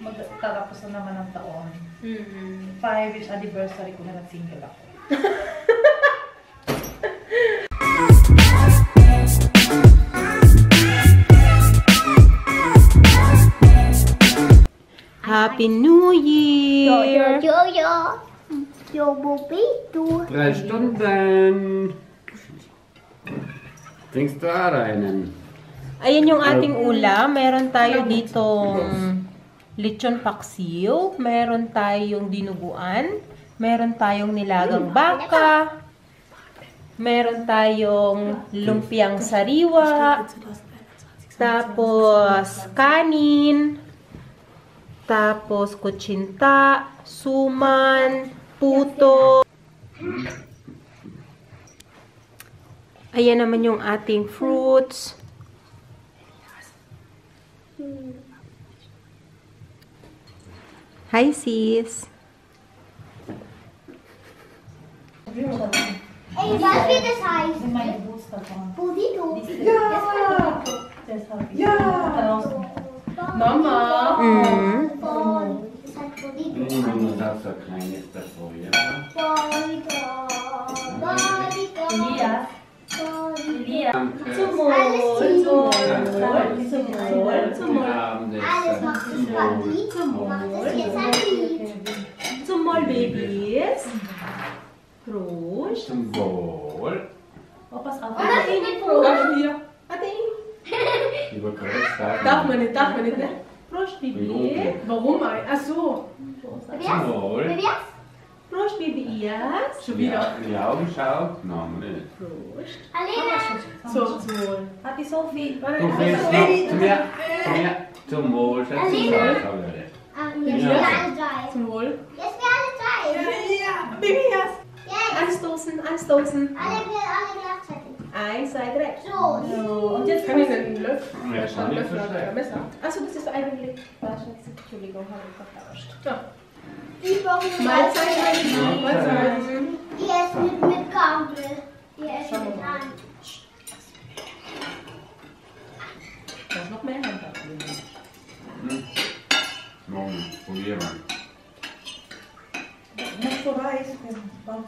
Magtatapos na naman ang taon. Five years anniversary ko na nag-single ako. Happy New Year! yo, yo. Yo, Bobito. Drei Stunden. Trinkst du auch einen? Ayan yung ating ulam. Meron tayo ditong lechon paksiw. Meron tayong dinuguan. Meron tayong nilagang baka. Meron tayong lumpiang sariwa. Tapos kanin. Tapos kutsinta, suman, puto. Ayan naman yung ating fruits. Hi, sis. Ey, was wird das heißen? May Geburtstag ko. Bobito. Yes, happy. Yeah! Mama. Mm. Kasa kaynakta koyalım. Elias. Elias. Zum Wohl. Zum Wohl. Zum Wohl. Zum Wohl. zum macht es Papi. Zum Wohl. Zum Wohl, Babys. Prost. Zum Wohl. Oh, pass auf. Oma, ich bin froh. Ach, hier. Ade. Darf man nicht, darf man nicht, ne? Prost, Bibi. Warum? eigentlich? Ach so, Bewer's? Zum Wohl. Bewer's? Prost, Bibi schon Die, wieder. in die Augen schaut? Nein, nicht. Prost. Alena. So, zum Wohl. Ate Sophie. Du willst noch zu mir, zu mir, zum Wohl, Leute. Ah, Jetzt wir alle drei. Zum Wohl. Jetzt wir alle drei. Ja, Baby, yes. Anstoßen, anstoßen. Alle, wir alle gleichzeitig. Eins, zwei, drei. So. Und jetzt Kann ich denn einen Löffel? Ja, schon so Löffel oder. Messer? Achso, das ist eigentlich. Entschuldigung, habe ich vertauscht. Die brauchen Mahlzeit, Mahlzeit. Mahlzeit. Die essen mit, mit Gabel. Die essen mit Hand. Da ist noch mehr Hand. Hm. Morgen, probier mal. Nicht so weiß. Wir brauchen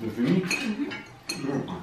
Definir? Uhum.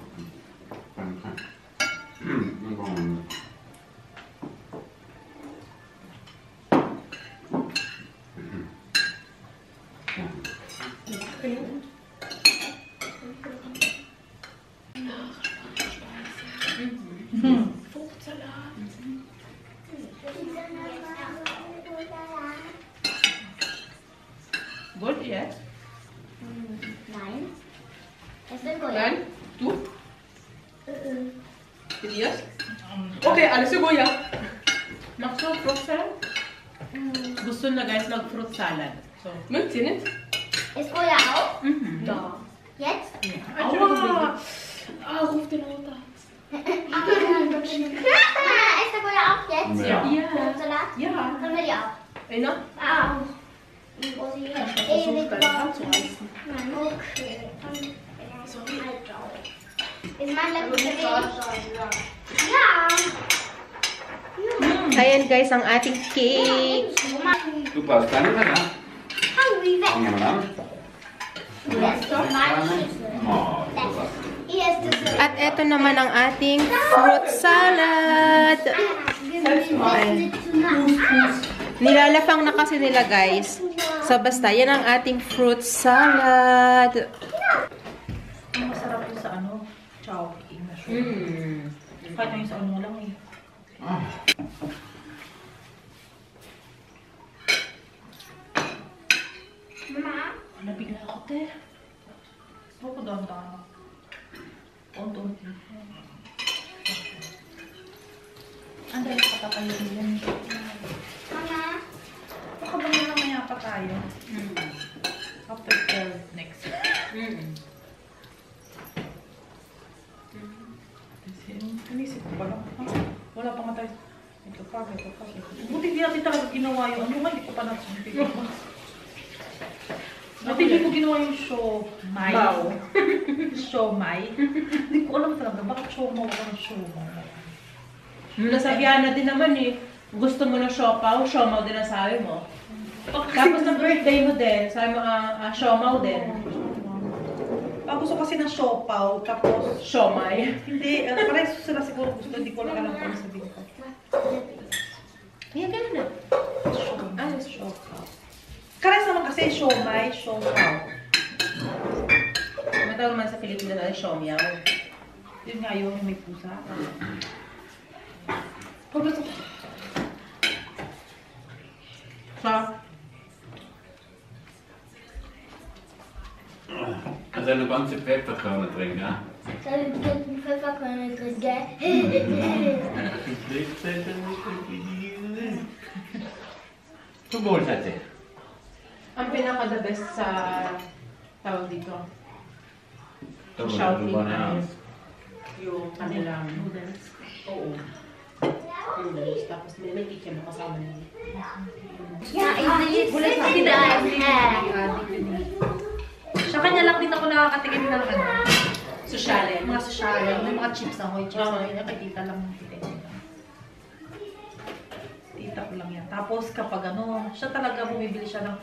Gussunda gleich noch Fruchtsalat. So. Mögt sie nicht? Ist Ola auch? Mhm. Da. Jetzt? Ja. Aua. Ah, ruf den Ola. ah, ist der Ola auch jetzt? Ja. Ja. Fruchtsalat? Ja. Können wir die auch? Ina? Ah. Rosi, ich eh versuche deine Hand zu halten. Nein, okay. Dann so. Halt ist mein Laptop eh Ja. Ayan guys, ang ating cake. Brauchst keine mehr, ne? Hungry Fangen weg. wir mal an. Hier ist doch meine Schüssel. Oh, sowas. Hier ist das. At eto naman ang ating fruit salad. Nilalafang na kasi nila guys. So basta, yan ang ating fruit salad. Ang masarap yun sa ano? Chowking na siya. Kahit na yung sa ano lang eh. Mama. Nabigla ako, te. Huwag ko doon doon. Unti-unti. Ang dahil patatayo yan. Mama. Baka ba na mamaya pa tayo? After 12 next week. Mm. Kasi, Inisip ko pala. ah, Wala pa nga tayo. Ito pa, ito Buti hindi natin talaga ginawa yung ano nga, hindi ko pa nasunod. Buti hindi ko ginawa yung show may. Bao. show may. Hindi ko alam talaga, bakit mo ako ng show mo? Nung nasabihan na din naman eh, gusto mo ng siopaw, siomaw din ang sabi mo. Tapos na birthday mo din, sabi mo, ah, ah, siomaw din. Ah, gusto kasi ng siopaw, tapos Siomay. hindi, uh, parang sila siguro gusto, hindi ko lang alam kung ano sabihin ko. Yan, ganun na. Ano yung siopaw? Kares naman kasi siomay, siopaw. Matawag naman sa Pilipinas natin, siomyaw. Yun nga yun, yung may pusa. Pag gusto So, Also eine ganze Pfefferkörner drin, ja? Mit dem Pfefferkörner drin, gell? Zum Wohl, Schatzi. ang pinaka-the best sa tawag dito, wo Shouting du na. eyes. yung kanilang, noodles. oo, noodles. Tapos may may kitchen na kasama nila. Ja, ich will jetzt sit in deinem Hair. Sa kanya lang din ako nakakatingin ng ano. Sosyale. Mga sosyal, may mga chips na hoy, chips na hoy, kay tita lang yung. Tita ko lang yan. Tapos kapag ano, siya talaga bumibili siya ng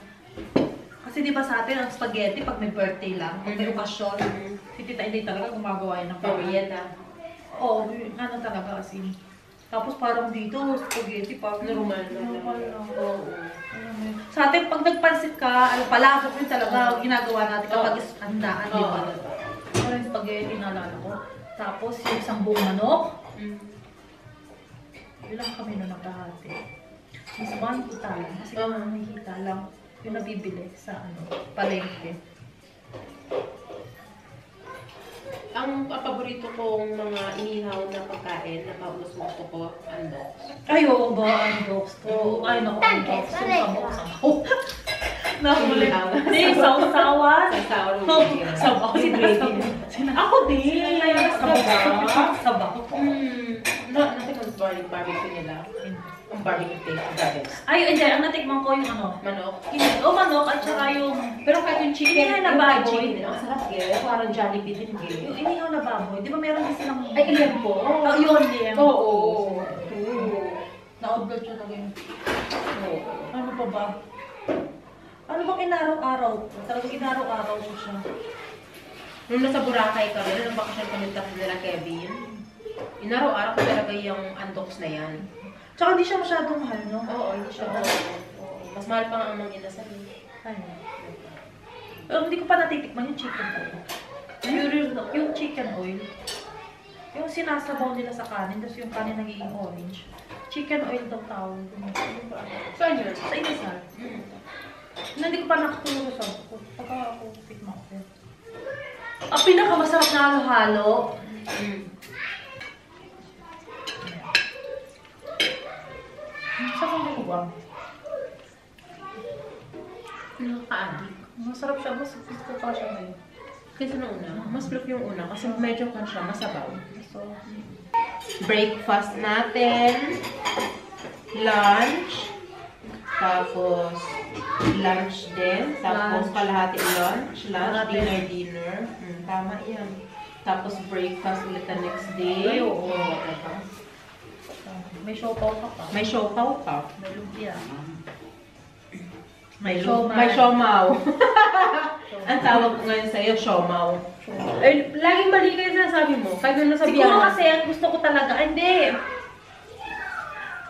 kasi di ba sa atin, ang spaghetti, pag may birthday lang, pag may okasyon, si Tita Inday talaga gumagawa yan ng Pamilya Oo, yun, ano talaga kasi. Tapos parang dito, spaghetti, parang Normal lang. Normal lang. Oo. Alam yun. Sa atin, pag nagpansit ka, ano, palabok yun talaga ginagawa natin kapag handaan, di ba? Spaghetti naalala ko. Tapos yung isang buong manok, Mm. ilang kami na nakahati. Mas one hita lang. Kasi Oo. kung may hita lang, yung nabibili sa ano, palengke. Ang ah, paborito kong mga inihaw na pagkain na paubos gusto ko, ano, Ay, oo ba? Ang dogs ko. Ay, naku, sorry. Yung sabok, sabok. Nahuli. Hindi, sausawan. sa sour Oh, Ako din. Sabak. Sabak. Mm. Na, natikman sa garlic barbecue nila. Ang barbecue taste, grabe. Ay, hindi. Ang natikman ko yung ano. Manok. Hindi. O manok at saka yung Pero kahit yung chicken, Inihaw na yung baboy. ang sarap eh. Parang Jollibee din yung eh. inihaw na baboy. Di ba meron din silang... Ay, ilan po? Oh, yun din. Oo. Na-upload siya yung... Oo. Ano pa ba? Ano bang inaraw-araw? Talagang inaraw-araw siya. Nung nasa Boracay kami, nung bakasyon kami tapos nila Kevin, inaraw-araw ko talaga yung antoks na yan. Tsaka hindi siya masyadong mahal, no? Oo, hindi siya. Oo. Mas mahal pa nga ang mga inasal. Ano? Pero hindi ko pa natitikman yung chicken oil. Curious yung chicken oil, yung sinasabaw nila sa kanin, tapos yung kanin nagiging orange. Chicken oil daw tawag. Saan yun? Sa inasal. Na hindi ko pa nakatulog sa ko. Pagka ako tikman ko. Ang pinakamasarap na halo-halo, Mm. sa kanya ko ba? Nakaka-addict. Masarap siya, mas gusto pa siya ngayon. Kaysa nung una, mas flip yung una kasi medyo kan siya, masabaw. So, Breakfast natin, lunch, tapos lunch din, tapos Lunch. kalahati lunch, lunch, Kalahati. dinner, dinner. Mm, tama yan. Tapos breakfast ulit the next day. Ay, oo. diba? may siopaw ka pa. May siopaw pa. May lumpia. May, May lu- siomay. may siomaw. Ang tawag ko ngayon sa'yo, siomaw. Eh, laging mali kayo sinasabi mo. Kahit nung nasa Siguro kasi ang gusto ko talaga, hindi.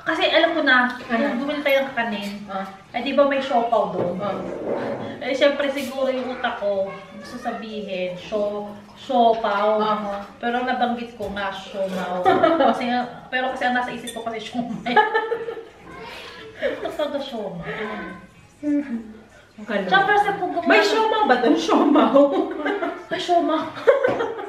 Kasi alam ko na, Ano? kung bumili tayo ng kanin, Ah, eh di ba may siopaw doon? ah. Eh, syempre siguro yung utak ko, gusto sabihin, sio, siopaw. Ah. Pero nabanggit ko nga, siomaw. kasi, pero kasi ang nasa isip ko kasi siomay. Talaga siomay. Ganun. Tsaka sa gumawa- May siomaw ba doon? Siomaw. May siomay.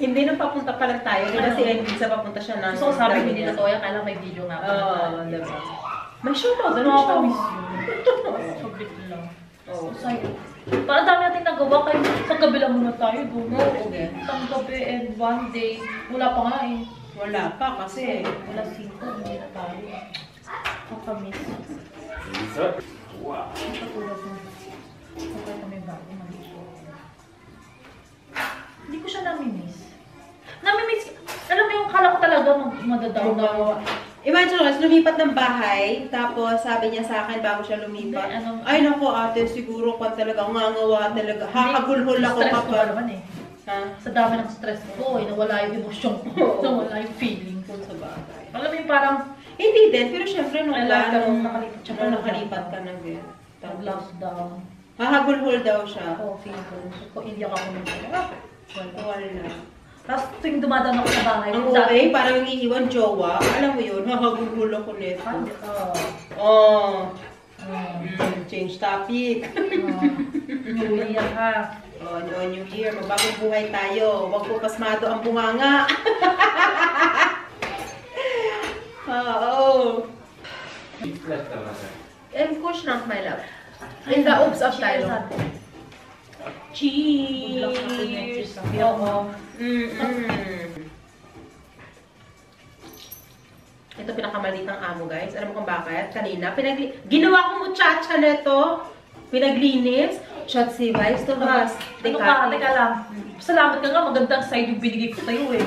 Hindi nang papunta pa lang tayo. Di ba Ano? si Envisa papunta siya. Gusto ko sabi, hindi niya. totoo yan, kailangan may video nga. Oo, diba? May ako miss siomaw. yun? Saglit lang. Oo. Sayo. Parang dami natin nagawa kayo. Sa gabi lang muna tayo doon. Oo, okay. Isang gabi and one day. Wala pa nga eh. Wala pa kasi. Wala singko, hindi na tayo. Matamis. Wow. Madadaw na. Imagine guys, lumipat ng bahay, tapos sabi niya sa akin bago siya lumipat, Hindi, anong- ay nako ate, siguro ka talaga, ngangawa talaga, hakagulhol ako Stress ko kapag... naman eh. Ha? Sa dami ng stress ko, eh, nawala yung emosyon ko, nawala yung feeling ko. Sa bagay. Alam mo yung parang Hindi din, pero syempre nung Alam ka nung nung nakalipat siya, nung nakalipat ka na din. Tapos, lockdown, hahagulhol daw siya. coffee ko. So, kung hindi ako kumain, ah, wala. Wala. Tapos tuwing dumadaan ako sa bahay, Ang dati- okay, parang yung iiwan jowa, alam mo yun, hahagulhol ako nito. Ah, hindi. Ah, Oh, ah, mm, change topic. ah. New Year ha. Oh, no, New Year, magbagong buhay tayo. Huwag po pasmado ang bunganga. Oo. And push rank, my love. In the oops of natin. Cheers! Oo. Mm-mm. Ito pinakamaliit ng amo, guys. Alam mo kung bakit? Kanina, pinagli ginawa ko muchacha nito. Pinaglinis. Shot si Vice to Has. Ano ka, teka lang. Salamat ka nga, magandang side yung binigay ko sa'yo eh.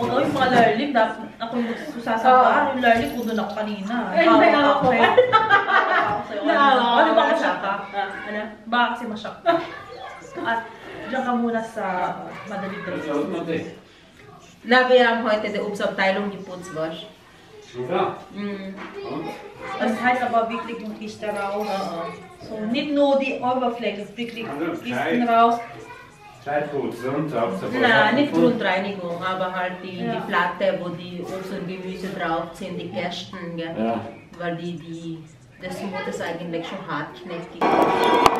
Pag ako yung mga learning, dapat ako yung susasama. Yung learning, kung doon ako kanina. Ay, may ako Äh, لا ano ba ka? Ano? Baka kasi ma-shock. At dyan ka muna sa madali dress. Na, wir haben heute die Obstabteilung geputzt, was? Ja. Mhm. Das heißt aber wirklich, du gehst da raus. So, nicht nur die Oberfläche, wirklich gehst raus. Nein, nicht Grundreinigung, aber halt die, ja. die Platte, wo die Obst und Gemüse drauf sind, die Kästen, ja. weil die, die the smoothest I've been like so hot. Like,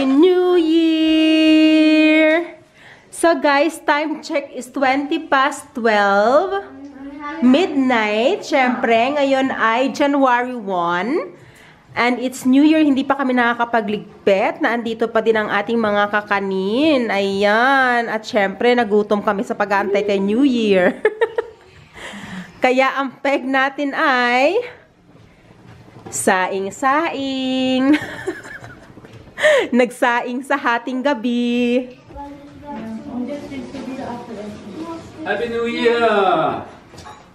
Happy New Year! So guys, time check is 20 past 12. Midnight. Siyempre, ngayon ay January 1. And it's New Year, hindi pa kami nakakapagligpit. Naandito pa din ang ating mga kakanin. Ayan. At syempre, nagutom kami sa pag-aantay kay New Year. Kaya ang peg natin ay saing-saing. Nagsaing sa hating gabi. Happy New Year!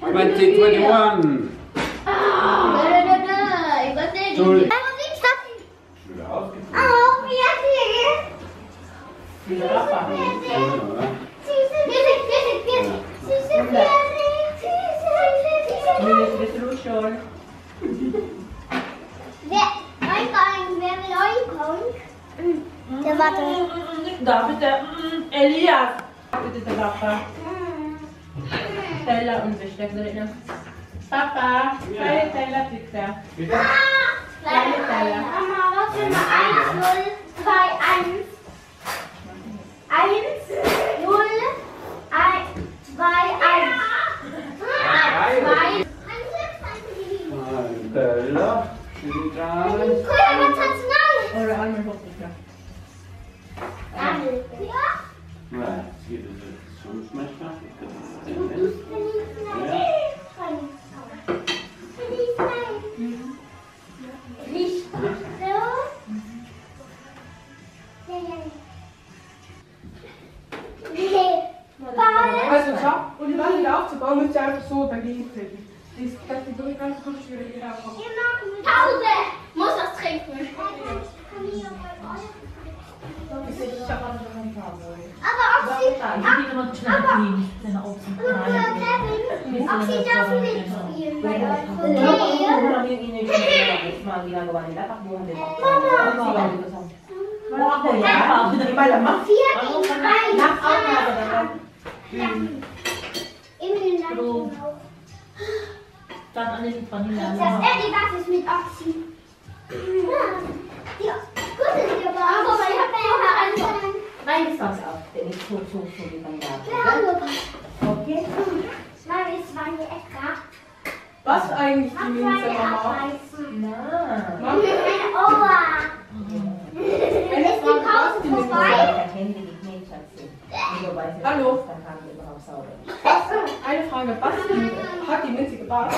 2021! Sorry. Wieder Der warte. Da bitte. Elias. Bitte der Papa. Teller und Wischler drin. Papa, kleine Teller bitte. Bitte? Kleine Teller. Mama, was für eine 1, 0, 2, 1. 1, 0, 1, 2, 1. 2. Teller. Schön dran. Naman? In den True. Leuten auch. Saan ano yung pa nila? Das Eddie, was ist mit Oxy? Ja, Songs auf, den ich so zuliefern darf. Okay? Nein, es war die Ecke. Was eigentlich die Minze, Mama? Na. Mama? Wenn es war, was die Minze? Dann kennen wir die Mädchen. Hallo? Dann haben wir überhaupt sauber. Eine Frage, was hat die Minze gebracht?